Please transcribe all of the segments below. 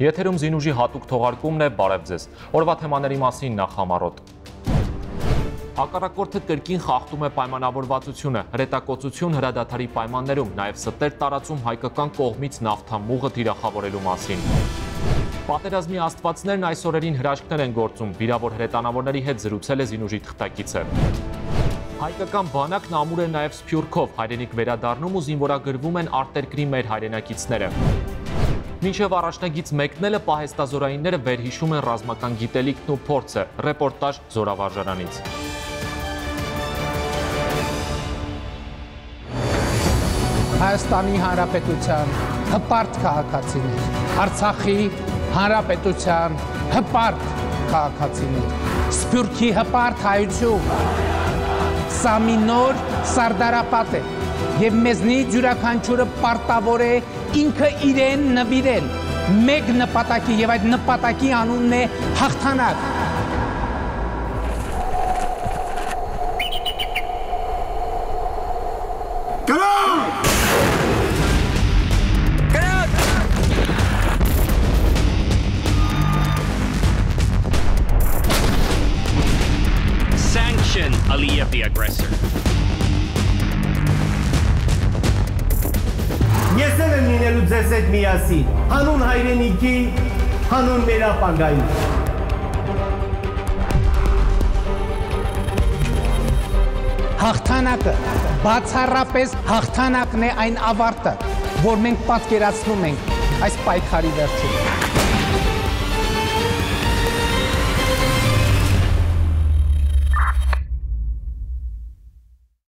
Եթերում Զինուժի հատուկ թողարկումն է Բարև ձեզ։ Օրվա թեմաների մասին նախամարոտ։ Հակառակորդը կրկին խախտում է պայմանավորվածությունը, հրետակոծություն հրադադարի պայմաններում, նաև ստեր տարածում հայկական կողմից նավթամուղը թիրախավորելու մասին։ Պատերազմի աստվածներն այս օրերին հրաշքներ են գործում, վիրավոր հրետանավորների հետ զրուցել է Զինուժի թղթակիցը։ Հայկական բանակն ամուր է նաև Սփյուռքով, հայրենիք վերադառնում ու զինվորագրվում են արտերկրի մեր հայրենակիցները։ Մինչև առաջնագից մեկնելը պահեստազորայինները վերհիշում են ռազմական գիտելիքն ու փորձը։ Ռեպորտաժ Զորավարժարանից։ Հայաստանի Հանրապետության հպարտ քաղաքացիներ, Արցախի Հանրապետության հպարտ քաղաքացիներ, Սփյուռքի հպարտ հայություն։ Սա մի նոր սարդարապատ է եւ մեզնից յուրաքանչյուրը պարտավոր է ինքը իրեն նվիրել մեկ նպատակի եւ այդ նպատակի անունն է հաղթանակ հայրենիքի, հանուն մեր ապագայի։ հաղթանակը բացառապես հաղթանակն է այն ավարտը որ մենք պատկերացնում ենք այս պայքարի վերջում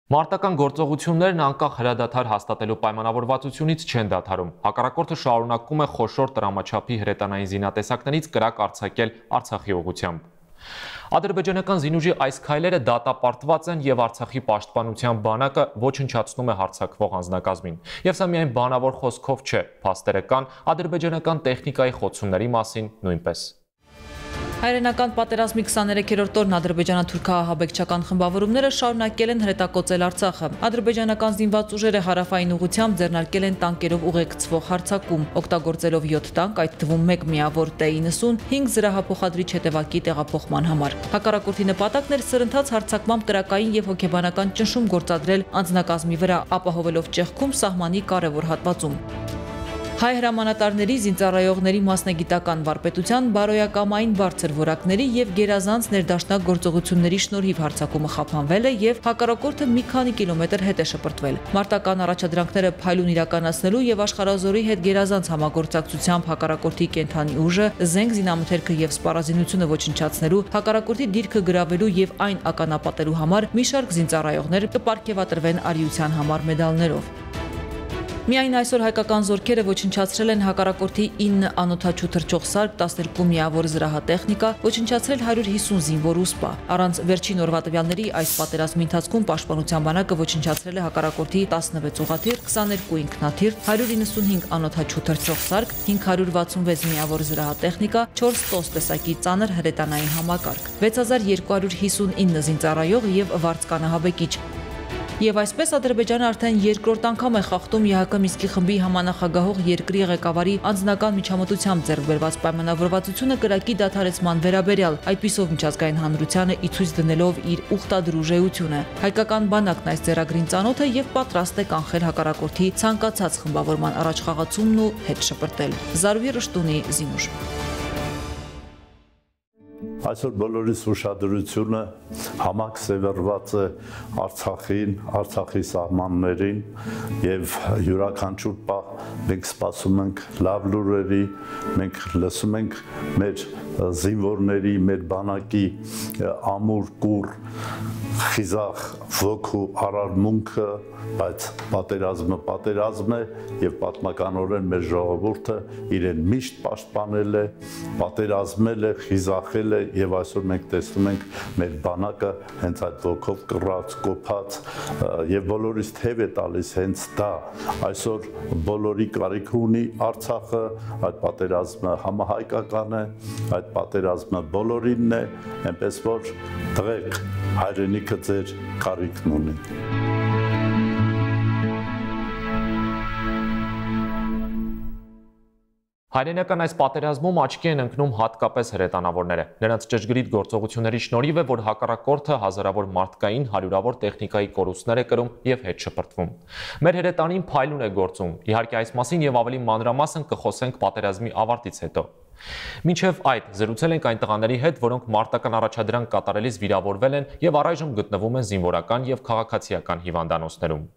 Մարտական գործողություններն անկախ հրադադար հաստատելու պայմանավորվածությունից չեն դադարում։ Հակառակորդը շարունակում է խոշոր տրամաչափի հրետանային զինատեսակներից կրակ արձակել Արցախի ուղությամբ։ Ադրբեջանական զինուժի այս քայլերը դատապարտված են եւ Արցախի պաշտպանության բանակը ոչնչացնում է հարցակվող անձնակազմին։ Եվ սա միայն բանավոր խոսքով չէ, փաստերը կան ադրբեջանական տեխնիկայի խոցումների մասին նույնպես։ Հայրենական պատերազմի 23-րդ օրն ադրբեջանա-թուրքահահաբեկչական խմբավորումները շարունակել են հրետակոծել Արցախը։ Ադրբեջանական զինված ուժերը հարավային ուղությամբ ձեռնարկել են տանկերով ուղեկցվող հարձակում, օգտագործելով 7 տանկ, այդ թվում 1 միավոր T-90, 5 զրահափոխադրիչ հետևակի տեղափոխման համար։ Հակառակորդի նպատակն էր սրընթաց հարձակմամբ կրակային եւ հոգեբանական ճնշում գործադրել անձնակազմի վրա, ապահովելով ճեղքում սահմանի կարևոր հատվածում։ Հայ հրամանատարների զինծառայողների մասնագիտական վարպետության բարոյակամային բարձր որակների եւ գերազանց ներդաշնակ գործողությունների շնորհիվ հարձակումը խափանվել է եւ հակառակորդը մի քանի կիլոմետր հետ է շպրտվել։ Մարտական առաջադրանքները փայլուն իրականացնելու եւ աշխարազորի հետ գերազանց համագործակցությամբ հակառակորդի կենթանի ուժը, զենք զինամթերքը եւ սպառազինությունը ոչնչացնելու, հակառակորդի դիրքը գրավելու եւ այն ականապատելու համար մի շարք զինծառայողներ կպարգևատրվեն արիության համար մեդալներով։ Միայն այսօր հայկական զորքերը ոչնչացրել են հակառակորդի 9 անօթաչու թռչող սարք, 12 միավոր զրահատեխնիկա, ոչնչացրել 150 զինվոր ու սպա։ Առանց վերջին օրվա տվյալների այս պատերազմի ընթացքում պաշտպանության բանակը ոչնչացրել է հակառակորդի 16 ուղաթիռ, 22 ինքնաթիռ, 195 անօթաչու թռչող սարք, 566 միավոր զրահատեխնիկա, 4 տոս տեսակի ծանր հրետանային համակարգ, 6259 զինծառայող եւ վարձկանահաբեկիչ, Եվ այսպես Ադրբեջանը արդեն երկրորդ անգամ է խախտում ԵՀԿ Միսկի խմբի համանախագահող երկրի ղեկավարի անձնական միջամտությամբ ձեռք բերված պայմանավորվածությունը կրակի դադարեցման վերաբերյալ, այդպիսով միջազգային հանրությանը ի ցույց դնելով իր ուխտադրուժ էությունը։ Հայկական բանակն այս ձեռագրին ծանոթ է եւ պատրաստ է կանխել հակառակորդի ցանկացած խմբավորման առաջխաղացումն ու հետ շպրտել։ Զարուհի Ռշտունի Զինուշ Այսօր բոլորիս ուշադրությունը համակ սևեռված է Արցախին, Արցախի սահմաններին եւ յուրաքանչյուր պահ մենք սպասում ենք լավ լուրերի, մենք լսում ենք մեր զինվորների, մեր բանակի ամուր կուր խիզախ ոգու արարմունքը, բայց պատերազմը պատերազմ է եւ պատմականորեն մեր ժողովուրդը իրեն միշտ պաշտպանել է, պատերազմել է, խիզախել է եւ այսօր մենք տեսնում ենք մեր բանակը հենց այդ ոգով կռած, կոփած եւ բոլորիս թև է տալիս հենց դա։ Այսօր բոլորի կարիք ունի Արցախը, այդ պատերազմը համահայկական է, այդ պատերազմը բոլորինն է, այնպես որ դղեք հայրենիքը ձեր կարիքն ունի։ Հայրենական այս պատերազմում աչքի են ընկնում հատկապես հրետանավորները։ Նրանց ճշգրիտ գործողությունների շնորհիվ է, որ հակառակորդը հազարավոր մարդկային, հարյուրավոր տեխնիկայի կորուստներ է կրում եւ հետ շպրտվում։ Մեր հրետանին փայլուն է գործում։ Իհարկե այս մասին եւ ավելի մանրամասն կխոսենք պատերազմի ավարտից հետո։ Մինչև այդ զրուցել ենք այն տղաների հետ, որոնք մարտական առաջադրանք կատարելիս վիրավորվել են եւ առայժմ գտնվում են զինվորական եւ քաղաքացիական հիվանդանոցներում։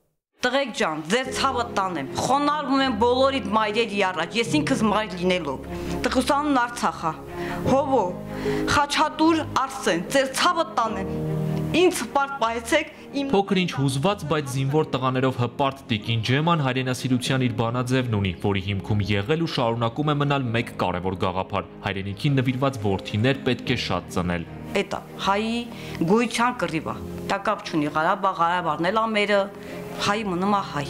Տղեկ ջան, ձեր ցավը տանեմ։ Խոնարհվում եմ բոլորիդ մայրերի առաջ, ես ինքս մայր լինելով։ Տղուսանն Արցախա։ Հովո, Խաչատուր Արսեն, ձեր ցավը տանեմ։ Ինչ հպարտ պահեցեք իմ Փոքրինչ հուզված, բայց զինվոր տղաներով հպարտ տիկին Ջեման հայրենասիրության իր բանաձևն ունի, որի հիմքում եղել ու շարունակում է մնալ մեկ կարևոր գաղափար՝ հայրենիքին նվիրված ворթիներ պետք է շատ ծնել։ Էտա, հայի գույչան կռիվա։ Տակապ չունի Ղարաբաղ, Ղարաբաղն էլ ամերը, հայ մնում է հայ։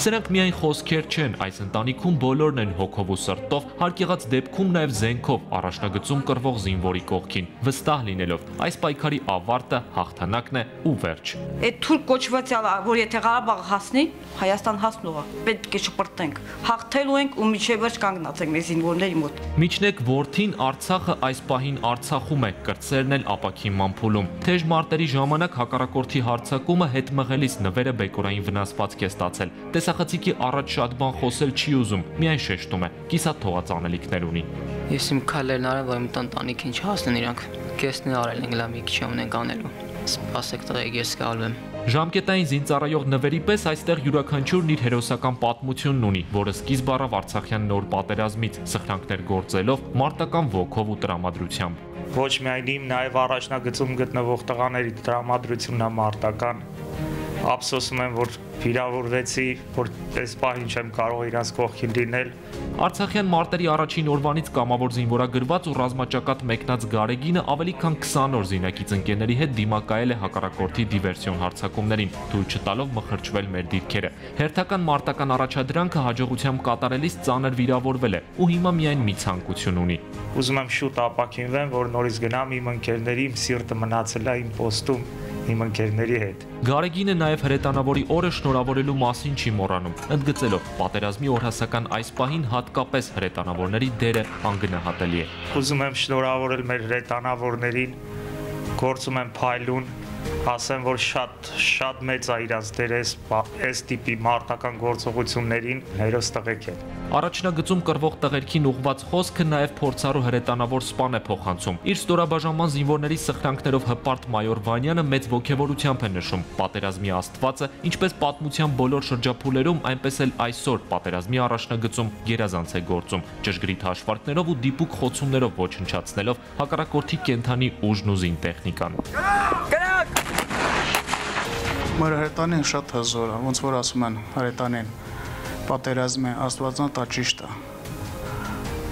Սրանք միայն խոսքեր չեն, այս ընտանիքում բոլորն են հոգով ու սրտով, հարկեղած դեպքում նաև զենքով առաջնագծում կրվող զինվորի կողքին, վստահ լինելով, այս պայքարի ավարտը հաղթանակն է ու վերջ։ Այդ թուրք կոչվածյալը, որ եթե Ղարաբաղ հասնի, Հայաստան հասնողը, պետք է շպրտենք։ Հաղթելու ենք ու միջև վերջ կանգնած ենք մեր զինվորների մոտ։ Միջնեկ Որթին Արցախը այս պահին Արցախում է, կրծերն էլ ապակին մամփուլում։ Թեժ մարտերի ժամանակ հակառակորդի հարձակումը հետ մղելիս նվերը բեկորային վնասվածք է ստացել։ Տես տեսախցիկի առաջ շատ բան խոսել չի ուզում, միայն շեշտում է։ Կիսատ թողած անելիքներ ունի։ Ես իմ քայլերն արել, որ իմ ընտանիքին չհասնեն իրանք։ Կեսն արել են գլա մի քիչ ունենք անելու։ Սպասեք տղեկ, ես կալվեմ։ Ժամկետային զինծառայող նվերի պես այստեղ յուրաքանչյուրն իր հերոսական պատմությունն ունի, որը սկիզբ առավ Արցախյան նոր պատերազմից, սխրանքներ գործելով, մարտական ոգով ու տրամադրությամբ։ Ոչ միայն իմ, նաև առաջնագծում գտնվող տղաների տրամադրությունն է մարտական ափսոսում եմ, որ վիրավորվեցի, որ այս պահին չեմ կարող իրանց կողքին լինել։ Արցախյան մարտերի առաջին օրվանից կամավոր զինվորագրված ու ռազմաճակատ մեկնած Գարեգինը ավելի քան 20 օր զինակից ընկերների հետ դիմակայել է հակառակորդի դիվերսիոն հարձակումներին, թույլ չտալով մխրճվել մեր դիրքերը։ Հերթական մարտական առաջադրանքը հաջողությամբ կատարելիս ծանր վիրավորվել է ու հիմա միայն մի ցանկություն ունի։ Ուզում եմ շուտ ապակինվեմ, որ նորից գնամ իմ ընկերների, իմ սիրտը մնացել է իմ պոստում իմ ընկերների հետ։ Գարեգինը նաև հրետանավորի օրը շնորհավորելու մասին չի մոռանում, ընդգծելով պատերազմի օրհասական այս պահին հատկապես հրետանավորների դերը անգնահատելի է։ Ուզում եմ շնորհավորել մեր հրետանավորներին, գործում եմ փայլուն, ասեմ, որ շատ շատ մեծ է իրանց դեր էս այս տիպի մարտական գործողություններին հերոս տղեկ են։ Առաջնագծում կրվող տղերքին ուղված խոսքը նաև փորձառու հրետանավոր սպան է փոխանցում։ Իր ստորաբաժանման զինվորների սխրանքներով հպարտ մայոր Վանյանը մեծ ողջավորությամբ է նշում պատերազմի աստվածը, ինչպես պատմության բոլոր շրջափուլերում, այնպես էլ այսօր պատերազմի առաջնագծում գերազանց է գործում, ճշգրիտ հաշվարկներով ու դիպուկ խոցումներով ոչնչացնելով հակառակորդի կենթանի ուժն ու զին տեխնիկան։ Մեր հրետանին շատ հզոր է, ոնց որ ասում են հրետանին պատերազմ է, Աստվածան տա ճիշտ է։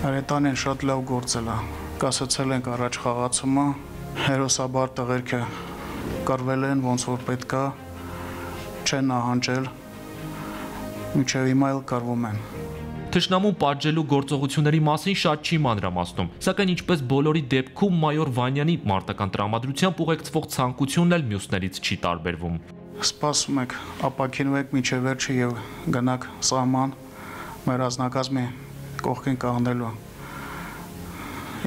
Հրետանին շատ լավ գործել է։ Կասեցել ենք առաջ խաղացումը, հերոսաբար տղերքը կրվել են ոնց որ պետքա, չեն նահանջել, մինչև հիմա էլ կրվում են։ Թշնամուն պատժելու գործողությունների մասին շատ չի մանրամասնում, սակայն ինչպես բոլորի դեպքում մայոր Վանյանի մարտական տրամադրությամբ ուղեկցվող ցանկությունն էլ մյուսներից չի տարբերվում սպասում եք, ապակինվեք միջև վերջը եւ գնաք սահման մեր ազնագազմի կողքին կանգնելու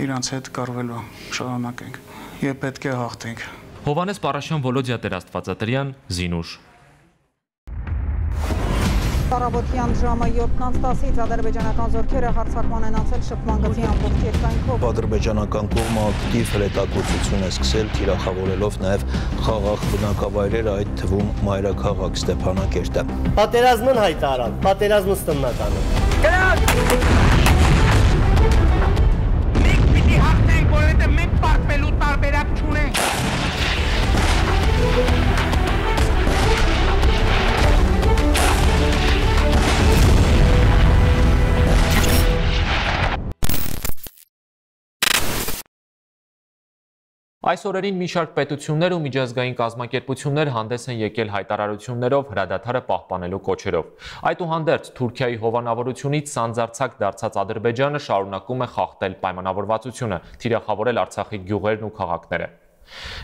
իրանց հետ կարվելու շարունակենք եւ պետք է հաղթենք Հովանես Պարաշյան Վոլոդիա Տերաստվածատրյան Զինուշ Առավոտյան ժամը 7:10-ից ադրբեջանական զորքերը հարձակման են անցել շփման գծի ամբողջ երկայնքով։ Ադրբեջանական կողմը ակտիվ հրետակոծություն է սկսել, թիրախավորելով նաև խաղաղ բնակավայրերը, այդ թվում մայրաքաղաք Ստեփանակերտը։ Պատերազմն հայտարար, պատերազմը ստննականը։ Գնանք! Այս օրերին մի շարք պետություններ ու միջազգային կազմակերպություններ հանդես են եկել հայտարարություններով հրադադարը պահպանելու կոչերով։ Այդուհանդերձ Թուրքիայի հովանավորությունից սանձարցակ դարձած Ադրբեջանը շարունակում է խախտել պայմանավորվածությունը, թիրախավորել Արցախի գյուղերն ու քաղաքները։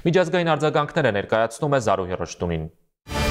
Միջազգային արձագանքները ներկայացնում է Զարուհի Ռշտունին։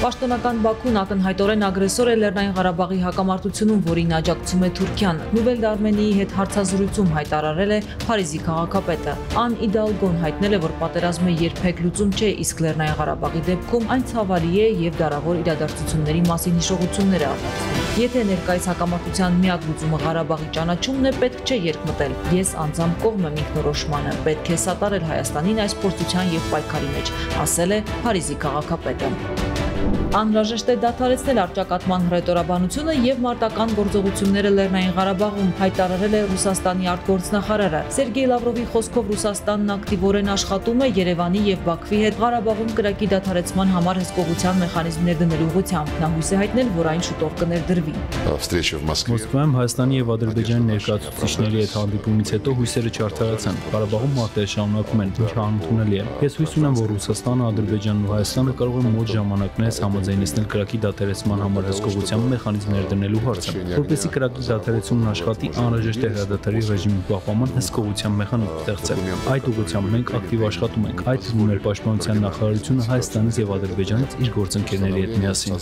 Պաշտոնական Բաքուն ակնհայտորեն ագրեսոր է Լեռնային Ղարաբաղի հակամարտությունում, որին աջակցում է Թուրքիան։ Նուվել Դարմենիի հետ հարցազրույցում հայտարարել է Փարիզի քաղաքապետը։ Ան Իդալգոն հայտնել է, որ պատերազմը երբեք լուծում չէ, իսկ Լեռնային Ղարաբաղի դեպքում այն ցավալի է եւ դարավոր իրադարձությունների մասին հիշողություններ է ավարտվում։ Եթե ներկայիս հակամարտության միակ լուծումը Ղարաբաղի ճանաչումն է, պետք չէ երկմտել։ Ես անձամբ կողմ եմ ինքնորոշմանը, պետք է սատարել Հայաստանին այս փորձության եւ պայքարի մեջ, ասել է Փարիզի քաղաքապետը։ Thank you. Անհրաժեշտ է դադարեցնել արճակատման հռետորաբանությունը եւ մարտական գործողությունները Լեռնային Ղարաբաղում, հայտարարել է Ռուսաստանի արտգործնախարարը։ Սերգեյ Լավրովի խոսքով Ռուսաստանն ակտիվորեն աշխատում է Երևանի եւ Բաքվի հետ Ղարաբաղում կրակի դադարեցման համար հսկողության մեխանիզմներ դնելու ուղղությամբ։ Նա հույս է հայտնել, որ այն շուտով կներդրվի։ Встреча в Москве։ Մոսկվայում Հայաստանի եւ Ադրբեջանի ներկայացուցիչների հետ հանդիպումից հետո հույսերը չարթարացան։ Ղարաբաղում մարտերը շարունակվում են, ինչը անընդունելի է։ Ես հույս ունեմ, որ Ռուսաստանը, Ադրբեջանն ու Հայաստանը կարող են մոտ ժամանակներս համաձայնեցնել կրակի դատերեցման համար հսկողության մեխանիզմներ դնելու հարցը։ Որպեսզի կրակի դատերեցումն աշխատի, անհրաժեշտ է հրադադարի ռեժիմի պահպանման հսկողության մեխանիզմ ստեղծել։ Այդ ուղղությամբ մենք ակտիվ աշխատում ենք։ Այդ թվում է պաշտպանության նախարարությունը Հայաստանից եւ Ադրբեջանից իր գործընկերների հետ միասին։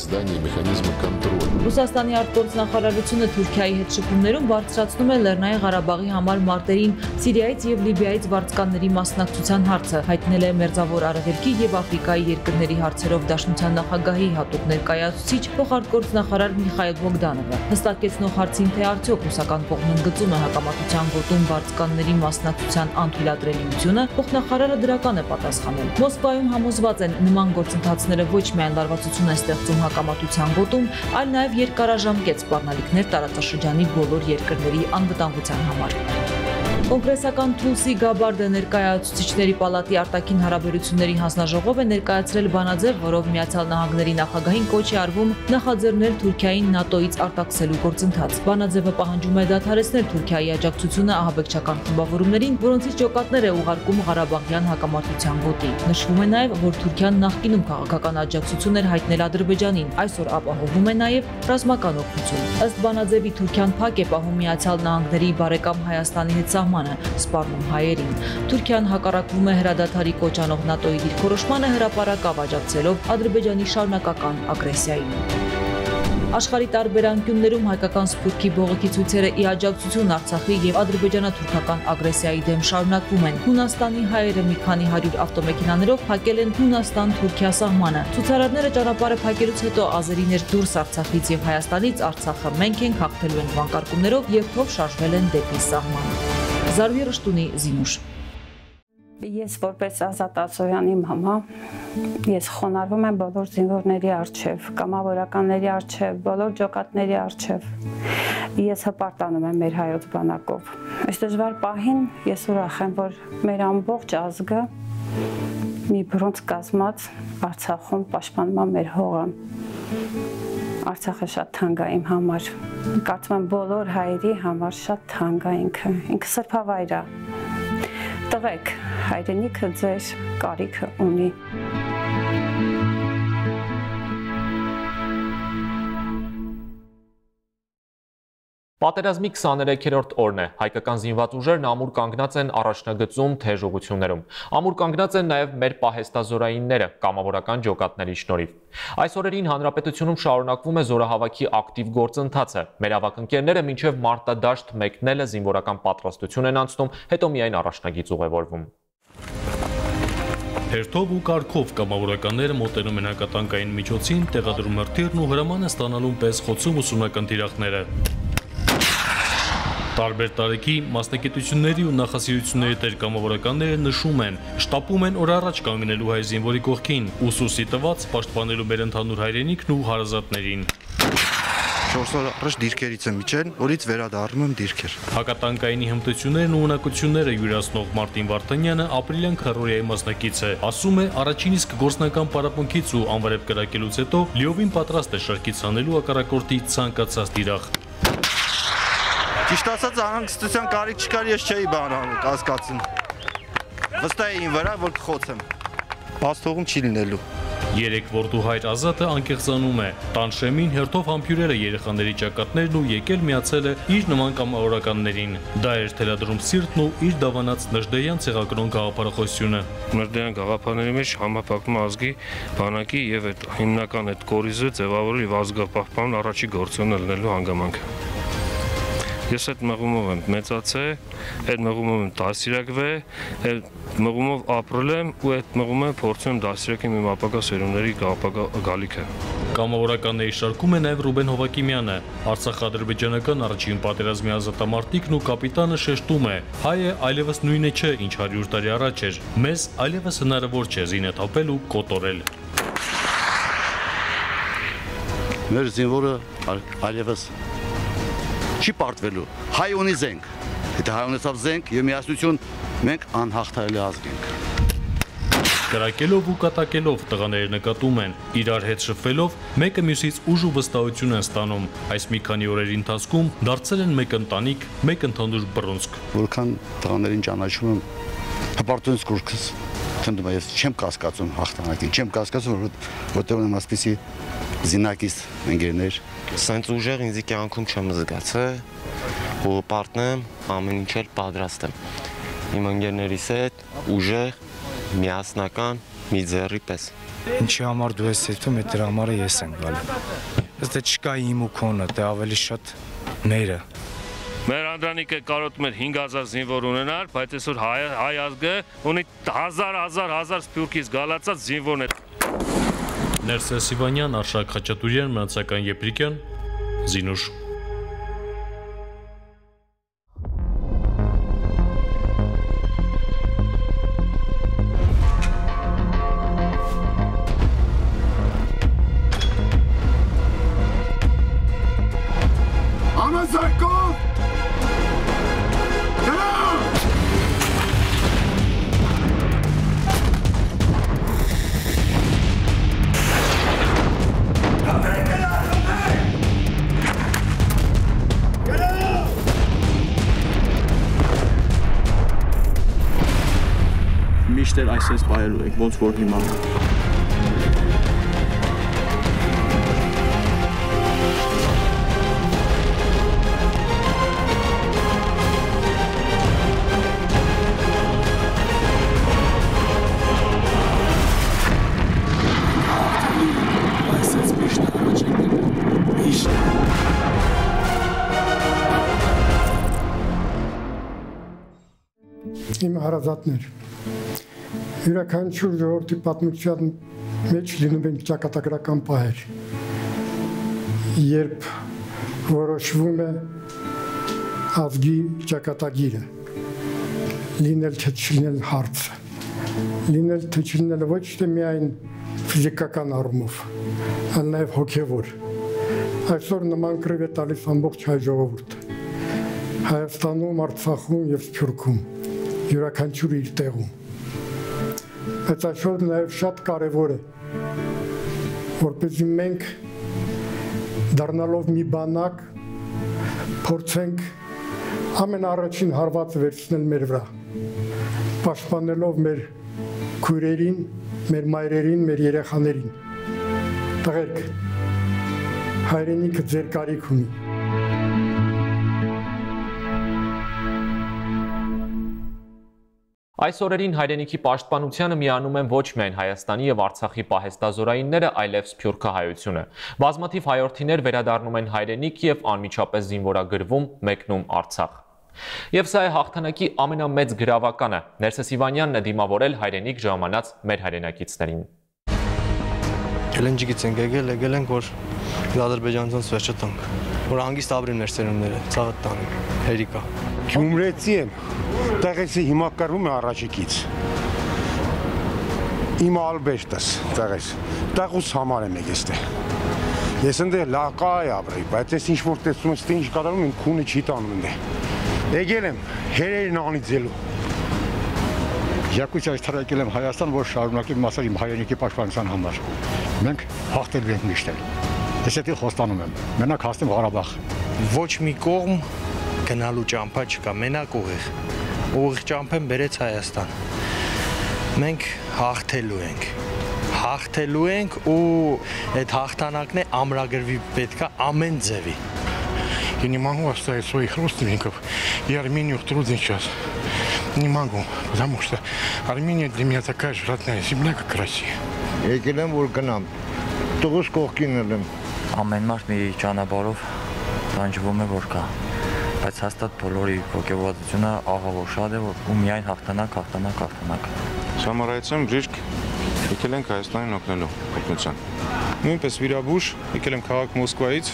Ռուսաստանի արտգործնախարարությունը Թուրքիայի հետ շփումներում բարձրացնում է Լեռնային Ղարաբաղի համար մարտերին Սիրիայից եւ Լիբիայից վարձկանների մասնակցության հարցը, հայտնել է Մերձավոր Արևելքի եւ Աֆրիկայի երկրների հարցերով Դաշնության նախագահի հատուկ ներկայացուցիչ փոխարտգործնախարար Միխայել Բոգդանովը հստակեցնող հարցին թե արդյոք ռուսական կողմն ընդգծում է հակամարտության գոտում վարձկանների մասնակցության անթույլատրելիությունը, փոխնախարարը դրական է պատասխանել։ Մոսկվայում համոզված են նման գործընթացները ոչ միայն լարվածություն են ստեղծում հակամարտության գոտում, այլ նաև երկարաժամկետ սպառնալիքներ տարածաշրջանի բոլոր երկրների անվտանգության համար։ Կոնգրեսական Թուլսի Գաբարդը ներկայացուցիչների պալատի արտաքին հարաբերությունների հանձնաժողով է ներկայացրել բանաձև, որով Միացյալ Նահանգների նախագահին կոչ է արվում նախաձեռնել Թուրքիային ՆԱՏՕ-ից արտաքսելու գործընթաց։ Բանաձևը պահանջում է դադարեցնել Թուրքիայի աջակցությունը ահաբեկչական խմբավորումներին, որոնցից ջոկատներ է ուղարկում Ղարաբաղյան հակամարտության գոտի։ Նշվում է նաև, որ Թուրքիան նախկինում քաղաքական աջակցություն էր հայտնել Ադրբեջանին, այսօր ապահովում է նաև ռազմական օգնություն։ Ըստ բանաձևի Թուրքիան փակ է պահում Միացյալ Նահանգների բարեկամ Հայաստանի հետ սահմանը, սպառնում հայերին։ Թուրքիան հակառակվում է հրադադարի կոչանող ՆԱՏՕ-ի դիրքորոշմանը հրապարակավ աջակցելով Ադրբեջանի շարունակական ագրեսիային։ Աշխարհի տարբեր անկյուններում հայկական սփյուռքի բողոքի ցույցերը ի աջակցություն Արցախի եւ ադրբեջանա-թուրքական ագրեսիայի դեմ շարունակվում են։ Հունաստանի հայերը մի քանի 100 ավտոմեքենաներով փակել են Հունաստան-Թուրքիա սահմանը։ Ցուցարարները ճանապարհը փակելուց հետո ազերիներ դուրս Արցախից եւ Հայաստանից Արցախը մենք ենք հաղթելու են վանկարկումներով եւ թող շարժվել են դեպի սահման։ Զարվի Ռշտունի Զինուշ Ես որպես Ազատ Ասոյանի մամա ես խոնարհվում եմ բոլոր զինվորների արչև, կամավորականների արչև, բոլոր ջոկատների արչև։ Ես հպարտանում եմ մեր հայոց բանակով։ Այս դժվար պահին ես ուրախ եմ, որ մեր ամբողջ ազգը մի բրոնզ կազմած Արցախում պաշտպանում է մեր հողը։ Արցախը շատ թանկ է իմ համար։ Կարծում եմ բոլոր հայերի համար շատ թանկ է ինքը։ Ինքը սրբավայր է։ Տղեկ, հայրենիքը ձեր կարիքը ունի։ Պատերազմի 23-րդ օրն է։ Հայկական զինված ուժերն ամուր կանգնած են առաջնագծում թեժ ուղություններում։ Ամուր կանգնած են նաև մեր պահեստազորայինները կամավորական ջոկատների շնորհիվ։ Այս օրերին հանրապետությունում շարունակվում է զորահավաքի ակտիվ գործընթացը։ Մեր ավակ ընկերները մինչև մարտադաշտ մեկնելը զինվորական պատրաստություն են անցնում, հետո միայն առաջնագիծ ուղևորվում։ Հերթով ու կարգով կամավորականները մոտենում են հակատանկային միջոցին, տեղադրում հրթիռն ու հրամանը ստանալուն պես խոցում ուսումնական թիրախները։ Տարբեր տարեկի մասնագիտությունների ու նախասիրությունների տեր կամավորականները նշում են, շտապում են օր առաջ կանգնելու հայ զինվորի կողքին, ուսուսի տված պաշտպանելու մեր ընդհանուր հայրենիքն ու հարազատներին։ 4 օր առաջ դիրքերից եմ իջել, որից վերադառնում եմ դիրքեր։ Հակատանկայինի հմտություններն ու ունակությունները յուրացնող Մարտին Վարդանյանը ապրիլյան քարորիայի մասնակից է։ Ասում է, առաջին իսկ գործնական պարապմունքից ու անվրեպ կրակելուց հետո լիովին պատրաստ է շարքից հանելու ակարակորտի ցանկացած դիրախ։ Ճիշտ ասած անհանգստության կարիք չկար, ես չէի բանանում, կասկածում։ Վստահ էին վրա, որ կխոցեմ։ Բաց թողում չի լինելու։ Երեք որդու հայր Ազատը անկեղծանում է։ Տան շեմին հերթով համբյուրել է երեխաների ճակատներն ու եկել միացել է իր նման կամավորականներին։ Դա էր թելադրում սիրտն ու իր դավանած Նժդեյան ցեղակրոն գաղափարախոսությունը։ Նժդեյան գաղափարների մեջ համապատկում ազգի բանակի եւ այդ հիմնական այդ կորիզը ձևավորել եւ ազգապահպան առաջի գործոնը լինելու հանգամանքը։ Ես այդ մղումով եմ մեծացել, այդ մղումով եմ դասիրակվել, այդ մղումով ապրել եմ ու այդ մղումով փորձում եմ դասիրակել իմ ապագա սերունդների գալիքը։ Կամավորականների շարքում է նաև Ռուբեն Հովակիմյանը։ Արցախ-ադրբեջանական առաջին պատերազմի ազատամարտիկն ու կապիտանը շեշտում է. հայը այլևս նույնը չէ, ինչ 100 տարի առաջ էր։ Մեզ այլևս հնարավոր չէ զինաթափել ու կոտորել։ Մեր զինվորը այլևս չի պարտվելու։ Հայ ունի զենք։ Եթե հայ ունեցավ զենք եւ միասնություն, մենք անհաղթահարելի ազգ ենք։ Կրակելով ու կատակելով տղաները նկատում են, իրար հետ շփվելով մեկը մյուսից ուժ ու վստահություն են ստանում։ Այս մի քանի օրերի ընթացքում դարձել են մեկ ընտանիք, մեկ ընդհանուր բռունցք։ Որքան տղաներին ճանաչում եմ, հպարտությունս կուրքս թնդում է, ես չեմ կասկածում հաղթանակին, չեմ կասկածում, որ որտեղ ունեմ ասպիսի զինակից ընկերներ, Սենց ուժեղ ինձ կյանքում չեմ զգացել ու պարտնեմ ամեն ինչ էլ պատրաստ եմ։ Իմ ընկերներիս հետ ուժեղ, միասնական, մի ձեռի պես։ Ինչի համար դու ես հետում, այդ դրա համար ես եմ գալու։ Ըստ դե չկա իմ ու քոնը, դե ավելի շատ մերը։ Մեր Անդրանիկը կարոտում էր 5000 զինվոր ունենալ, բայց այսօր հայ, հայ ազգը ունի 1000 1000 1000 սփյուռքից գալացած զինվորներ։ Ներսես Սիվանյան, Արշակ Խաչատուրյան, Մնացական Եփրիկյան, Զինուշ։ միշտ էլ այսպես պայելու եք, ոնց որ հիմա։ իմ հարազատներ յուրաքանչյուր ժողովրդի պատմության մեջ լինում են ճակատագրական պահեր երբ որոշվում է ազգի ճակատագիրը լինել թե չլինել հարցը լինել թե չլինել ոչ թե միայն ֆիզիկական առումով այլ նաև հոգևոր այսօր նման կրև է տալիս ամբողջ հայ ժողովուրդը Հայաստանում, Արցախում եւ Սփյուռքում յուրաքանչյուր իր տեղում բայց այսօր նաև շատ կարևոր է որպեսզի մենք դառնալով մի բանակ փորձենք ամենաառաջին հարվածը վերցնել մեր վրա պաշտպանելով մեր քույրերին, մեր մայրերին, մեր երեխաներին։ Տղերք, հայրենիքը ձեր կարիք ունի։ Այս օրերին հայրենիքի պաշտպանությանը միանում են ոչ միայն Հայաստանի եւ Արցախի պահեստազորայինները, այլև Սփյուռքը հայությունը։ Բազմաթիվ հայրենիքներ վերադառնում են հայրենիք եւ անմիջապես զինվորագրվում մեկնում Արցախ։ Եվ սա է հաղթանակի ամենամեծ գրավականը։ Ներսես Իվանյանն է դիմավորել հայրենիք ժամանած մեր հայրենակիցներին։ Ելենջի գիցենք եկել, եկել ենք, որ Ադրբեջանցոնց վերջը տանք։ Որ հանգիստ ապրին մեր ծերունները, ցավը տանեն, հերիկա։ Գյումրեցի եմ, տեղեցի հիմա կրվում է առաջիկից։ Իմ ալբեշտս տեղես, տեղուս համար եմ եկես տեղ։ Ես ընդեղ լակա է ապրի, բայց ես ինչ որ տեսնում եմ, ստե ինչ կատարում եմ, քունը չի տանում ընդեղ։ Եկել եմ հերերին անիծելու։ Յակուց այս թարակել եմ Հայաստան, որ շարունակեմ մասալ իմ հայրենիքի պաշտպանության համար։ Մենք հաղթելու ենք միշտ Ես դա խոստանում եմ։ Մենակ հասնեմ Ղարաբաղ։ Ոչ մի կողմ գնալու ճամփա չկա, մենակ ուղիղ ուղիղ ճամփեն բերեց Հայաստան։ Մենք հաղթելու ենք։ հաղթելու ենք ու այդ հաղթանակն է ամրագրվի պետքա ամեն ձևի։ Я не могу оставить своих родственников и Армению в трудный час. Не могу, потому что Армения для меня такая же родная земля, как Россия. Եկել եմ որ գնամ։ Տղուս կողքին եմ։ Ամեն մարդ մի ճանապարհով տանջվում է որ կա բայց հաստատ բոլորի ողջավորությունը աղավոր շատ է որ ու միայն հաղթանակ, հաղթանակ, հաղթանակ։ Շամարայցեմ բժիշկ եկել ենք Հայաստանին օգնելու օգնության։ Նույնպես վիրաբույժ եկել եմ քաղաք Մոսկվայից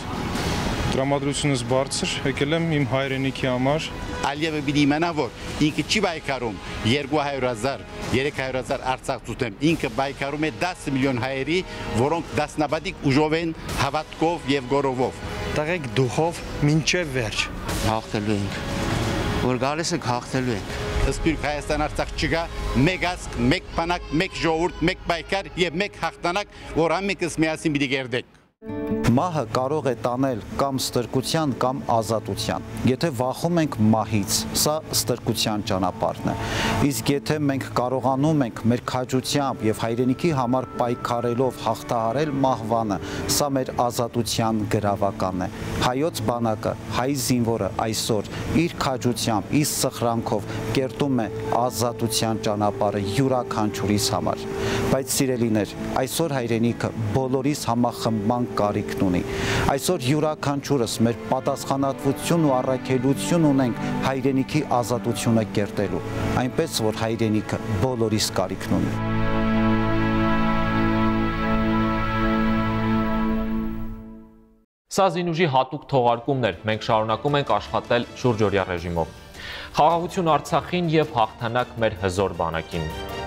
տրամադրությունս բարձր, եկել եմ իմ հայրենիքի համար։ Ալիևը պիտի իմանա, որ ինքը չի բայկարում 200.000, 300.000 արցախցուտեմ, ինքը բայկարում է 10 միլիոն հայերի, որոնք դասնաբադիկ ուժով են հավատքով եւ գորովով։ Տղեկ դուխով մինչև վերջ հաղթելու ենք։ Որ գալիս ենք հաղթելու ենք։ Սպիրկ Հայաստան Արցախ չկա, մեկ ազգ, մեկ բանակ, մեկ ժողովուրդ, մեկ բայկար եւ մեկ հաղթանակ, որ ամենքս միասին պիտի գերդենք։ Մահը կարող է տանել կամ ստրկության կամ ազատության։ Եթե վախում ենք մահից, սա ստրկության ճանապարհն է։ Իսկ եթե մենք կարողանում ենք մեր քաջությամբ եւ հայրենիքի համար պայքարելով հաղթահարել մահվանը, սա մեր ազատության գրավականն է։ Հայոց բանակը, հայ զինվորը այսօր իր քաջությամբ, իր սխրանքով կերտում է ազատության ճանապարհը յուրաքանչյուրիս համար։ Բայց սիրելիներ, այսօր հայրենիքը բոլորիս համախմբման կարիքն ունի։ Այսօր յուրաքանչյուրս մեր պատասխանատվություն ու առաքելություն ունենք հայրենիքի ազատությունը կերտելու, այնպես որ հայրենիքը բոլորիս կարիքն ունի։ Սա զինուժի հատուկ թողարկումն էր։ Մենք շարունակում ենք աշխատել շուրջօրյա ռեժիմով։ Խաղաղություն Արցախին եւ հաղթանակ մեր հզոր բանակին։